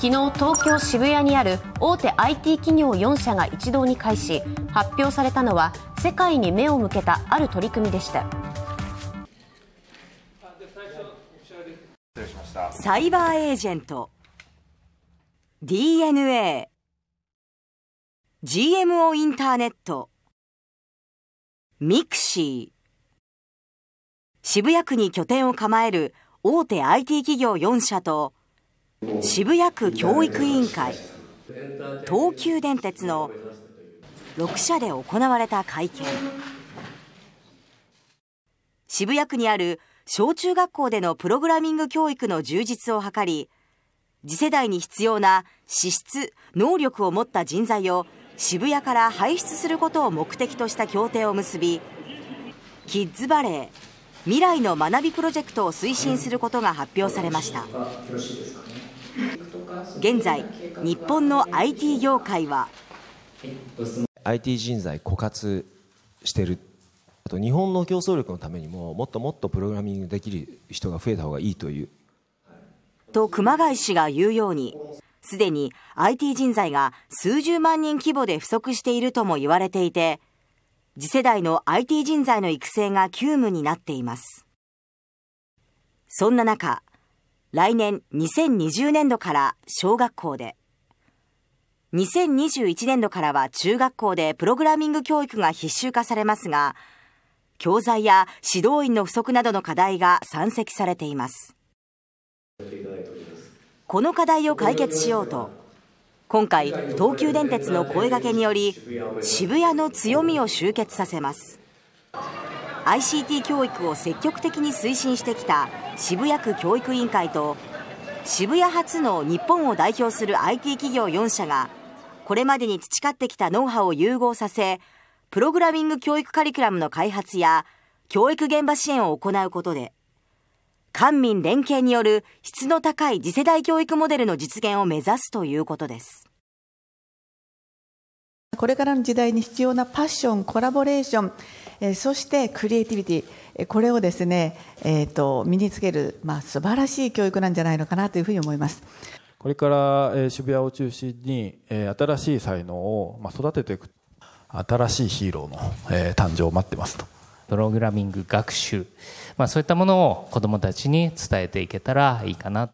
昨日東京渋谷にある大手 IT 企業4社が一堂に会し発表されたのは世界に目を向けたある取り組みでした。サイバーエージェント DNA GMO インターネットミクシー。渋谷区に拠点を構える大手 IT 企業4社と渋谷区教育委員会東急電鉄の6社で行われた会見。渋谷区にある小中学校でのプログラミング教育の充実を図り次世代に必要な資質能力を持った人材を渋谷から輩出することを目的とした協定を結びキッズバレー未来の学びプロジェクトを推進することが発表されました。現在日本の IT 業界は。IT 人材枯渇してる。あと日本の競争力のためにももっともっとプログラミングできる人が増えた方がいいという。と熊谷氏が言うようにすでに IT 人材が数十万人規模で不足しているとも言われていて次世代の IT 人材の育成が急務になっています。そんな中来年2020年度から小学校で、2021年度からは中学校でプログラミング教育が必修化されますが、教材や指導員の不足などの課題が山積されています。この課題を解決しようと、今回、東急電鉄の声掛けにより、渋谷の強みを集結させます。ICT 教育を積極的に推進してきた渋谷区教育委員会と渋谷発の日本を代表する IT 企業4社がこれまでに培ってきたノウハウを融合させプログラミング教育カリキュラムの開発や教育現場支援を行うことで官民連携による質の高い次世代教育モデルの実現を目指すということです。これからの時代に必要なパッション、コラボレーション、えそしてクリエイティビティ、これをですね、えーと、身につける、まあ、素晴らしい教育なんじゃないのかなというふうに思います。これから、え渋谷を中心に、え新しい才能を、ま育てていく新しいヒーローの、え誕生を待ってますとプログラミング学習、まあ、そういったものを子どもたちに伝えていけたらいいかな